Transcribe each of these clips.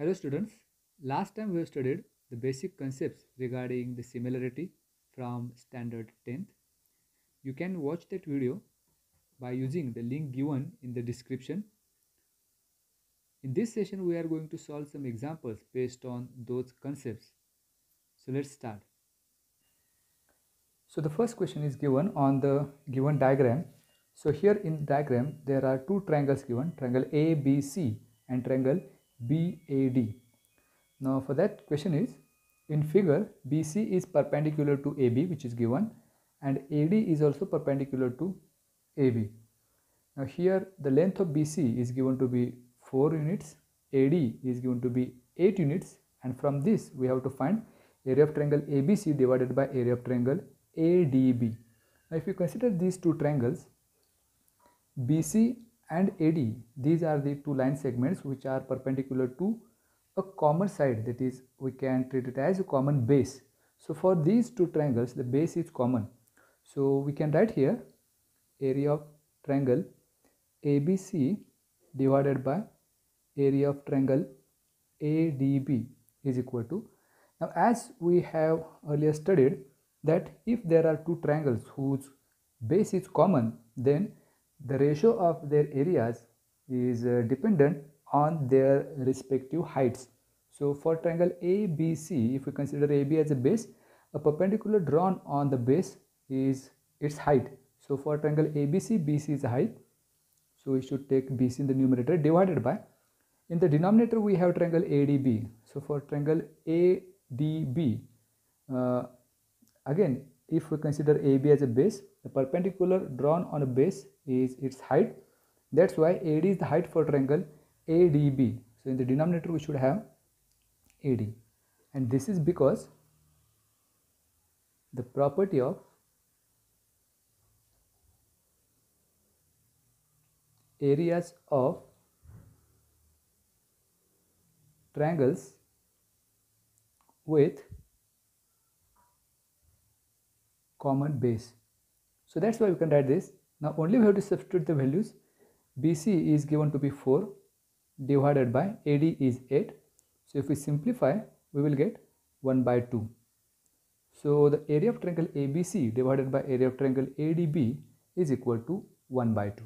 Hello students, last time we studied the basic concepts regarding the similarity from standard 10th. You can watch that video by using the link given in the description. In this session we are going to solve some examples based on those concepts. So let's start. So the first question is given on the given diagram. So here in diagram there are two triangles given, triangle ABC and triangle BAD. Now for that question is in figure BC is perpendicular to AB which is given and AD is also perpendicular to AB. Now here the length of BC is given to be 4 units, AD is given to be 8 units and from this we have to find area of triangle ABC divided by area of triangle ADB. Now if you consider these two triangles BC and AD these are the two line segments which are perpendicular to a common side that is we can treat it as a common base. So for these two triangles the base is common. So we can write here area of triangle ABC divided by area of triangle ADB is equal to now as we have earlier studied that if there are two triangles whose base is common then the ratio of their areas is uh, dependent on their respective heights. So for triangle ABC, if we consider AB as a base, a perpendicular drawn on the base is its height. So for triangle ABC, BC is the height. So we should take BC in the numerator divided by. In the denominator, we have triangle ADB. So for triangle ADB, uh, again, if we consider AB as a base, the perpendicular drawn on a base is its height. That's why AD is the height for triangle ADB. So in the denominator we should have AD and this is because the property of areas of triangles with common base. So that's why we can write this. Now only we have to substitute the values. BC is given to be 4 divided by AD is 8. So if we simplify, we will get 1 by 2. So the area of triangle ABC divided by area of triangle ADB is equal to 1 by 2.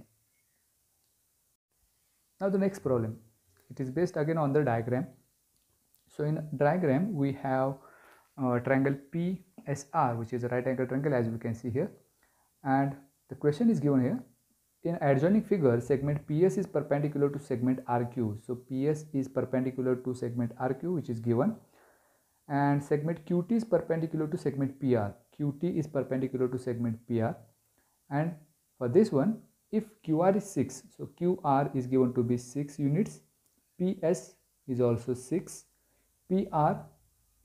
Now the next problem. It is based again on the diagram. So in diagram we have uh, triangle PSR which is a right angle triangle as we can see here and the question is given here. In adjoining figure segment PS is perpendicular to segment RQ so PS is perpendicular to segment RQ which is given. And segment QT is perpendicular to segment PR QT is perpendicular to segment PR and for this one if QR is 6 so QR is given to be 6 units. PS is also 6 PR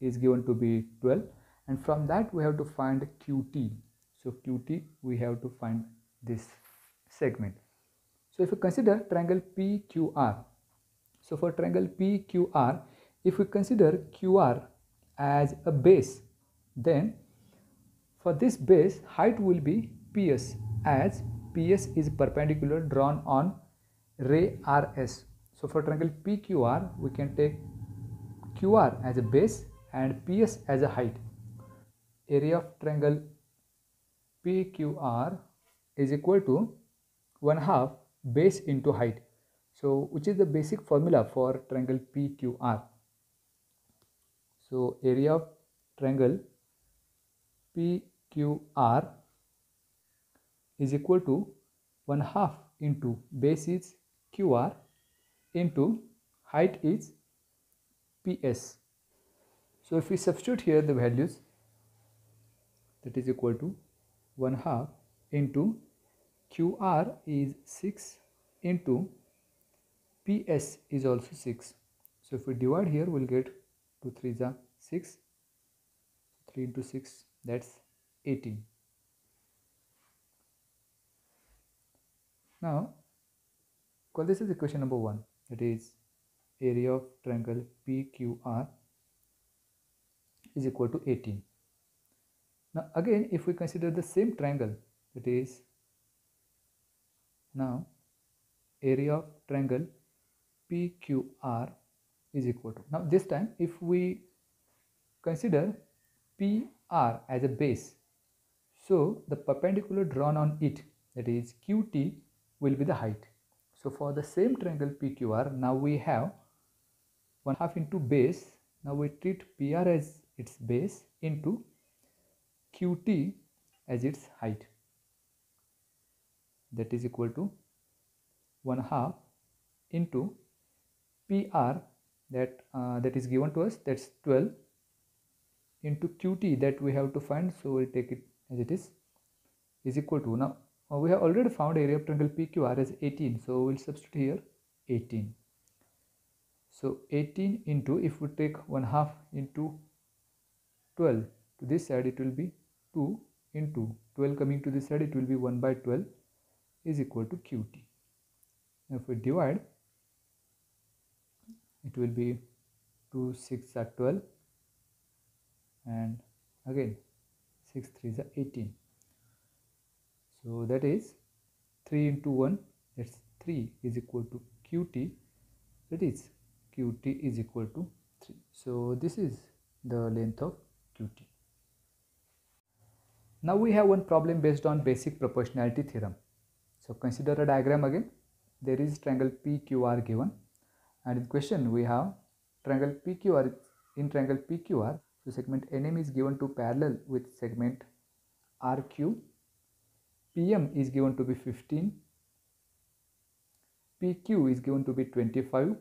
is given to be 12 and from that we have to find QT so QT we have to find this segment. So if we consider triangle PQR, so for triangle PQR, if we consider QR as a base, then for this base height will be PS as PS is perpendicular drawn on ray RS. So for triangle PQR, we can take QR as a base and PS as a height. Area of triangle PQR is equal to 1 half base into height. So which is the basic formula for triangle PQR. So area of triangle PQR is equal to 1 half into base is QR into height is PS. So if we substitute here the values that is equal to 1 half into QR is 6 into PS is also 6. So if we divide here we'll get 2 3 is 6 3 into 6 that's 18. Now this is equation number 1 that is area of triangle PQR is equal to 18. Now again if we consider the same triangle that is now area of triangle PQR is equal to. Now this time if we consider PR as a base, so the perpendicular drawn on it that is QT will be the height. So for the same triangle PQR now we have 1 half into base. Now we treat PR as its base into QT as its height. That is equal to 1 half into PR that uh, that is given to us that's 12 into qt that we have to find. So we'll take it as it is is equal to now uh, we have already found area of triangle pqr as 18 so we'll substitute here 18 so 18 into if we take one half into 12 to this side it will be 2 into 12 coming to this side it will be 1 by 12 is equal to qt now if we divide it will be 2 6 are 12 and again 6 3 is 18 so that is 3 into 1 that's 3 is equal to qt that is qt is equal to 3 so this is the length of qt now we have one problem based on basic proportionality theorem. So consider a diagram again. There is triangle pqr given. And in question we have triangle PQR in triangle PQR so segment NM is given to parallel with segment RQ PM is given to be 15 PQ is given to be 25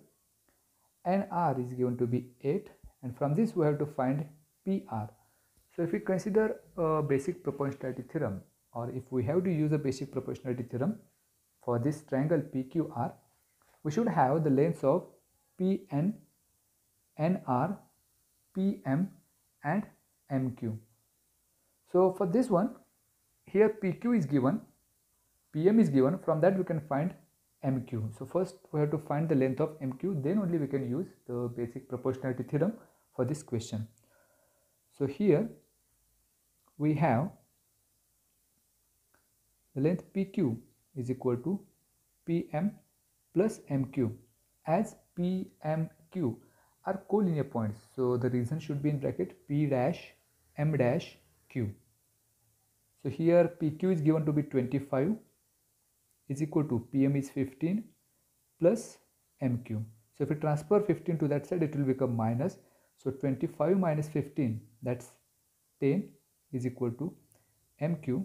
and R is given to be 8 and from this we have to find PR so if we consider a basic proportionality theorem or if we have to use a basic proportionality theorem for this triangle PQR we should have the lengths of PN, NR, PM and MQ. So for this one, here PQ is given, PM is given, from that we can find MQ. So first we have to find the length of MQ, then only we can use the basic proportionality theorem for this question. So here we have the length PQ is equal to PM plus MQ as PMQ are collinear points. So the reason should be in bracket P dash M dash Q. So here PQ is given to be 25 is equal to PM is 15 plus MQ. So if we transfer 15 to that side it will become minus. So 25 minus 15 that's 10 is equal to MQ.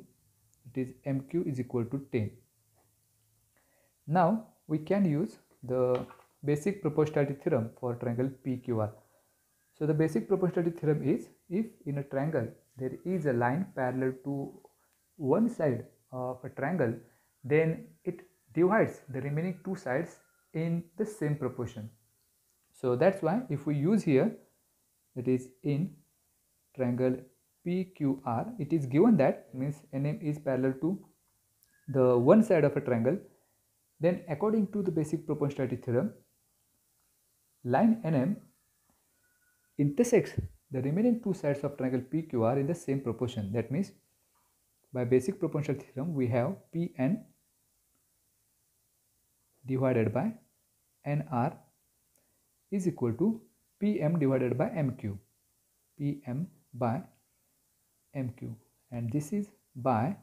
It is MQ is equal to 10. Now we can use the basic proportionality theorem for triangle PQR. So the basic proportionality theorem is if in a triangle there is a line parallel to one side of a triangle then it divides the remaining two sides in the same proportion. So that's why if we use here that is in triangle PQR it is given that means NM is parallel to the one side of a triangle then according to the basic proportionality theorem line NM intersects the remaining two sides of triangle PQR in the same proportion. That means by basic proportional theorem we have Pn divided by Nr is equal to Pm divided by Mq. Pm by Mq and this is by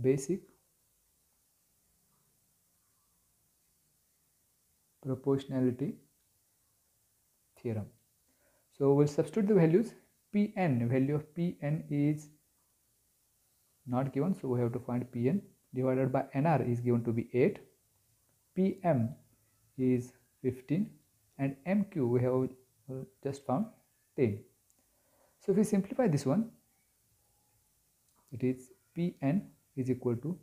basic proportionality theorem. So we'll substitute the values Pn. Value of Pn is not given so we have to find Pn divided by Nr is given to be 8 Pm is 15 and Mq we have just found 10 so if we simplify this one it is Pn is equal to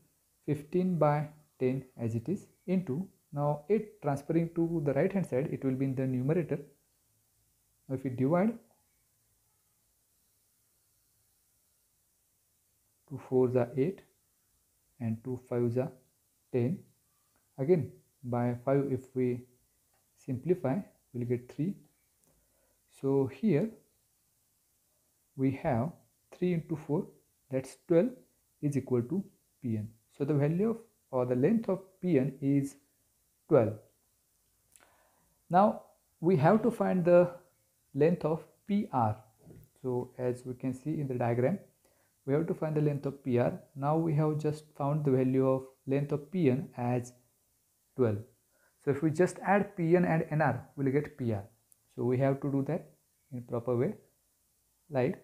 15 by 10 as it is into now it transferring to the right hand side, it will be in the numerator. Now if we divide, 2 4s are 8 and 2 5s are 10. Again by 5 if we simplify, we'll get 3. So here we have 3 into 4 that's 12 is equal to Pn. So the value of or the length of Pn is 12. Now we have to find the length of PR. So as we can see in the diagram, we have to find the length of PR. Now we have just found the value of length of PN as 12. So if we just add PN and NR, we'll get PR. So we have to do that in proper way. Like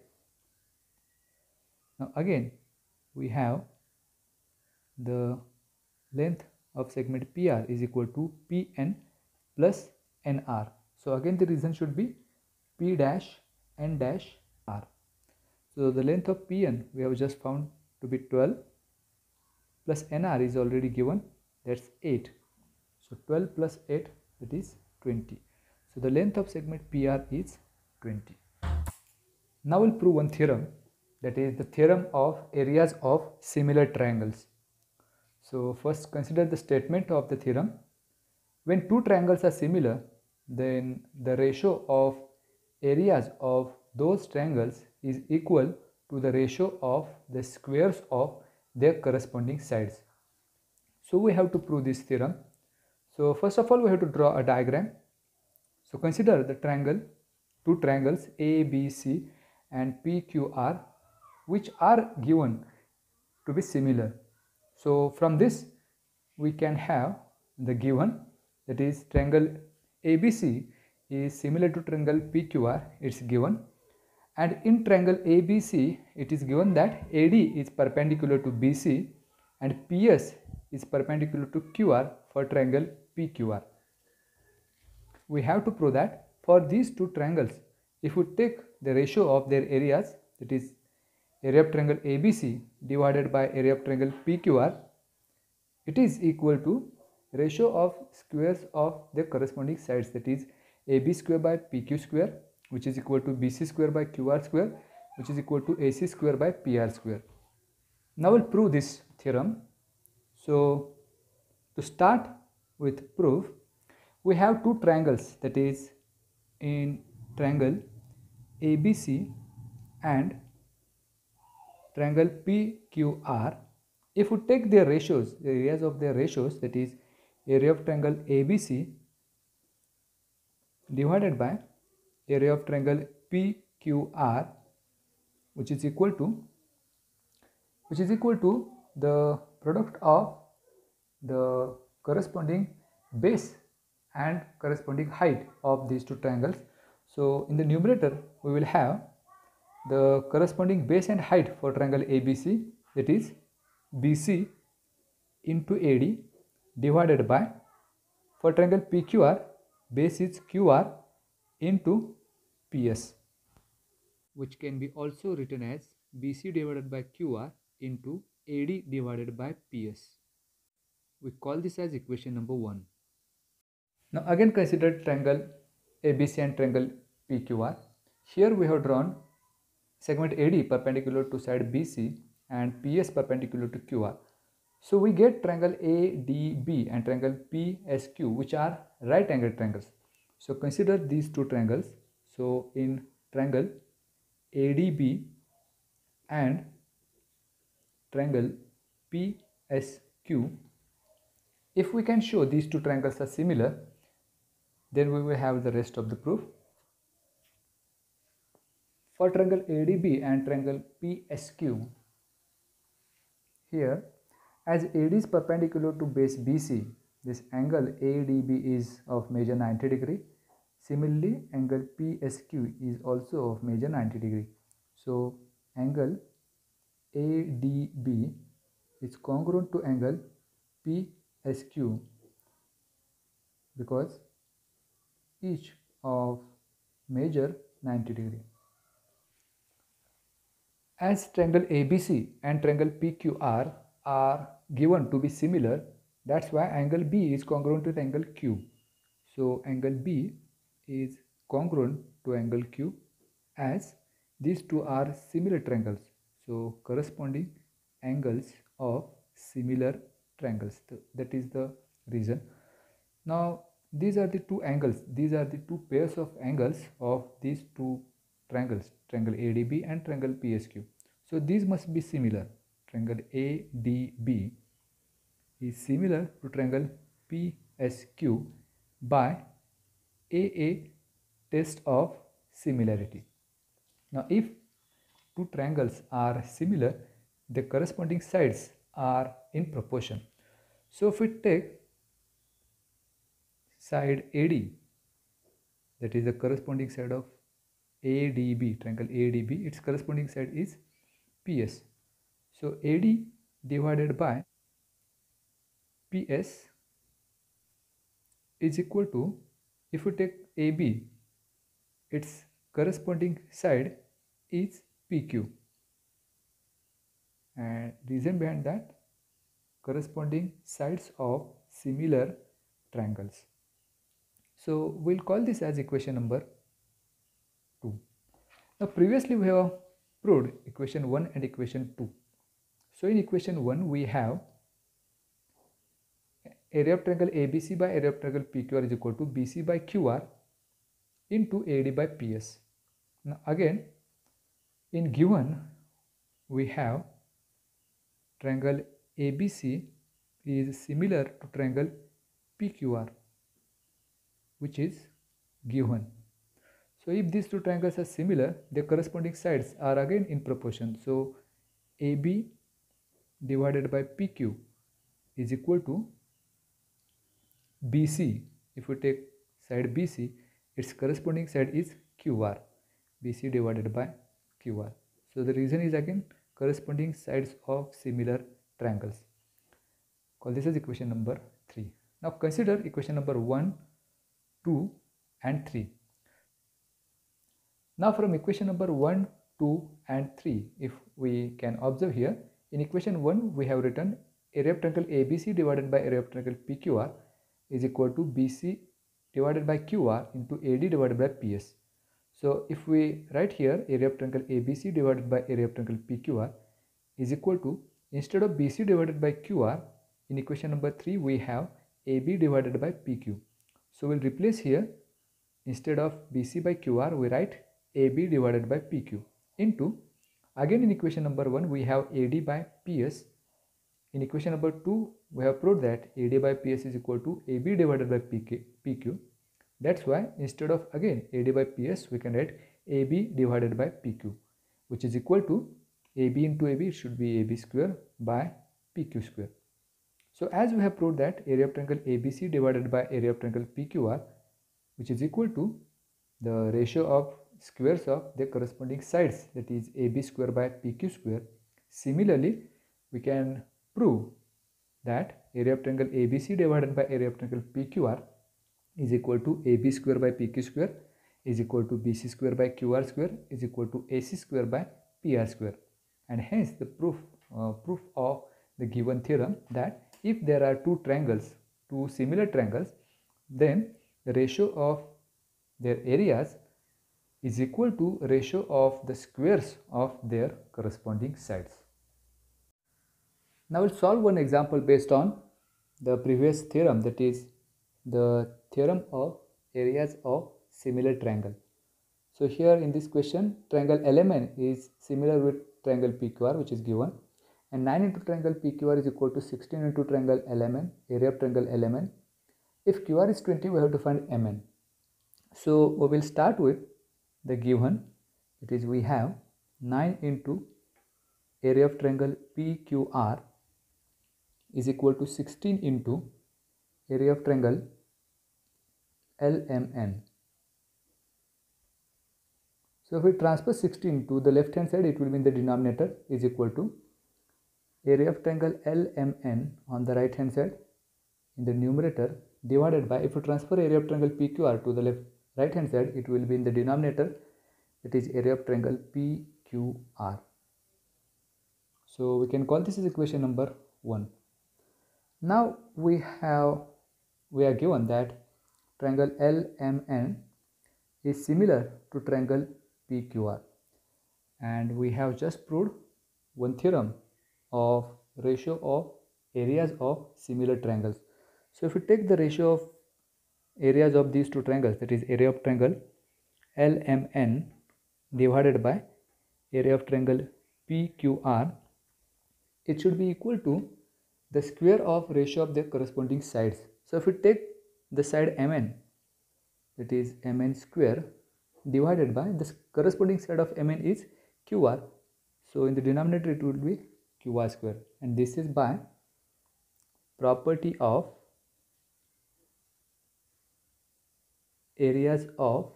now again, we have the length of segment PR is equal to Pn plus Nr. So again the reason should be P dash N dash R. So the length of Pn we have just found to be 12 plus Nr is already given that's 8. So 12 plus 8 that is 20. So the length of segment PR is 20. Now we'll prove one theorem that is the theorem of areas of similar triangles. So first consider the statement of the theorem. When two triangles are similar, then the ratio of areas of those triangles is equal to the ratio of the squares of their corresponding sides. So we have to prove this theorem. So first of all we have to draw a diagram. So consider the triangle, two triangles ABC and PQR which are given to be similar. So from this we can have the given that is triangle ABC is similar to triangle PQR it's given and in triangle ABC it is given that AD is perpendicular to BC and PS is perpendicular to QR for triangle PQR. We have to prove that for these two triangles if we take the ratio of their areas that is area of triangle ABC divided by area of triangle PQR it is equal to ratio of squares of the corresponding sides that is AB square by PQ square which is equal to BC square by QR square which is equal to AC square by PR square. Now we'll prove this theorem. So to start with proof we have two triangles that is in triangle ABC and triangle PQR if we take their ratios the areas of their ratios that is area of triangle ABC divided by area of triangle PQR which is equal to which is equal to the product of the corresponding base and corresponding height of these two triangles. So in the numerator we will have the corresponding base and height for triangle ABC that is BC into AD divided by for triangle PQR base is QR into PS which can be also written as BC divided by QR into AD divided by PS. We call this as equation number 1. Now again consider triangle ABC and triangle PQR. Here we have drawn segment AD perpendicular to side BC and PS perpendicular to QR. So we get triangle ADB and triangle PSQ which are right angle triangles. So consider these two triangles. So in triangle ADB and triangle PSQ if we can show these two triangles are similar then we will have the rest of the proof. For triangle ADB and triangle PSQ here as AD is perpendicular to base BC, this angle ADB is of measure 90 degree. Similarly, angle PSQ is also of measure 90 degree. So, angle ADB is congruent to angle PSQ because each of measure 90 degree. As triangle ABC and triangle PQR are given to be similar that's why angle B is congruent with angle Q. So angle B is congruent to angle Q as these two are similar triangles. So corresponding angles of similar triangles. That is the reason. Now these are the two angles. These are the two pairs of angles of these two triangles. Triangle ADB and triangle PSQ. So these must be similar triangle ADB is similar to triangle PSQ by AA test of similarity. Now if two triangles are similar, the corresponding sides are in proportion. So if we take side AD, that is the corresponding side of ADB, triangle ADB, its corresponding side is PS. So AD divided by PS is equal to, if we take AB, its corresponding side is PQ. And reason behind that, corresponding sides of similar triangles. So we'll call this as equation number 2. Now previously we have proved equation 1 and equation 2. So in equation 1 we have area of triangle ABC by area of triangle PQR is equal to BC by QR into AD by PS. Now again in given we have triangle ABC is similar to triangle PQR which is given. So if these two triangles are similar, their corresponding sides are again in proportion. So AB divided by PQ is equal to BC. If we take side BC, its corresponding side is QR. BC divided by QR. So the reason is again corresponding sides of similar triangles. Call this as equation number 3. Now consider equation number 1, 2 and 3. Now from equation number 1, 2 and 3 if we can observe here in equation 1 we have written area of triangle ABC divided by area of triangle PQR is equal to BC divided by QR into AD divided by PS. So if we write here area of triangle ABC divided by area of triangle PQR is equal to instead of BC divided by QR in equation number 3 we have AB divided by PQ. So we'll replace here instead of BC by QR we write AB divided by PQ into again in equation number 1 we have AD by PS. In equation number 2 we have proved that AD by PS is equal to AB divided by PK, PQ. That's why instead of again AD by PS we can write AB divided by PQ which is equal to AB into AB should be AB square by PQ square. So as we have proved that area of triangle ABC divided by area of triangle PQR which is equal to the ratio of squares of the corresponding sides that is AB square by PQ square. Similarly, we can prove that area of triangle ABC divided by area of triangle PQR is equal to AB square by PQ square is equal to BC square by QR square is equal to AC square by PR square and hence the proof uh, proof of the given theorem that if there are two triangles two similar triangles then the ratio of their areas is equal to ratio of the squares of their corresponding sides. Now we'll solve one example based on the previous theorem that is the theorem of areas of similar triangle. So here in this question triangle LMN is similar with triangle PQR which is given and 9 into triangle PQR is equal to 16 into triangle LMN area of triangle LMN. If QR is 20 we have to find MN. So we will start with the given it is we have 9 into area of triangle PQR is equal to 16 into area of triangle LMN. So if we transfer 16 to the left hand side it will mean the denominator is equal to area of triangle LMN on the right hand side in the numerator divided by if we transfer area of triangle PQR to the left right hand side it will be in the denominator it is area of triangle PQR. So we can call this as equation number 1. Now we have we are given that triangle LMN is similar to triangle PQR and we have just proved one theorem of ratio of areas of similar triangles. So if we take the ratio of areas of these two triangles that is area of triangle LMN divided by area of triangle PQR it should be equal to the square of ratio of the corresponding sides. So if we take the side MN that is mn square divided by the corresponding side of mn is qr so in the denominator it will be qr square and this is by property of areas of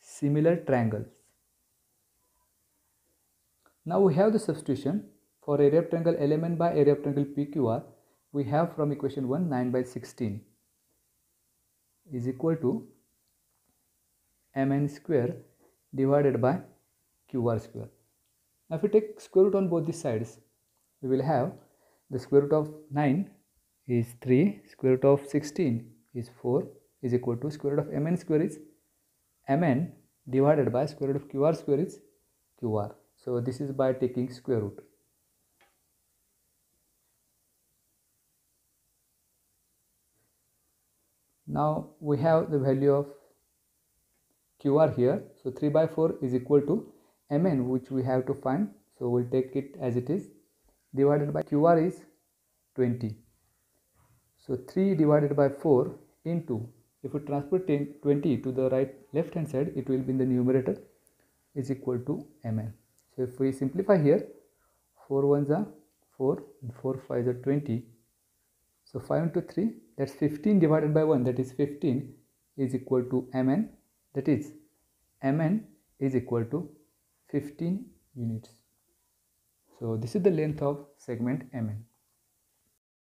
similar triangles. Now we have the substitution for area of triangle LMN by area of triangle PQR we have from equation 1 9 by 16 is equal to mn square divided by qr square. Now if we take square root on both the sides we will have the square root of 9 is 3 square root of 16 is 4 is equal to square root of mn square is mn divided by square root of qr square is qr. So this is by taking square root. Now we have the value of qr here. So 3 by 4 is equal to mn which we have to find. So we'll take it as it is divided by qr is 20. So 3 divided by 4 into if we transfer 10, 20 to the right left hand side it will be in the numerator is equal to mn. So if we simplify here 4 ones are 4 4 5 are 20 so 5 into 3 that's 15 divided by 1 that is 15 is equal to mn that is mn is equal to 15 units. So this is the length of segment mn.